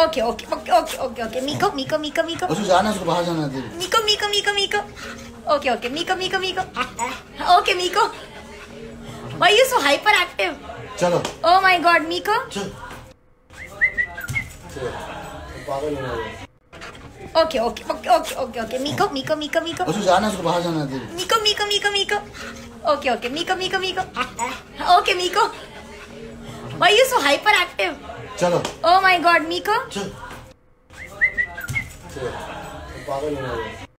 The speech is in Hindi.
Okay, okay, okay, okay, okay, okay. Miko, Miko, Miko, Miko. उसको जाना उसको बाहर जाना दे Miko, Miko, Miko, Miko. Okay, okay. Miko, Miko, Miko. Okay, Miko. Why are you so hyperactive? चलो Oh my god, Miko. चल चल, पागल हो गया Okay, okay, okay, okay, okay, okay. Miko, Miko, Miko, Miko. उसको जाना उसको बाहर जाना दे Miko, Miko, Miko, Miko. Okay, okay. Miko, Miko, Miko. Okay, Miko. Why are you so hyperactive? चलो Oh my god, Miko. चल चल, पागल हो गया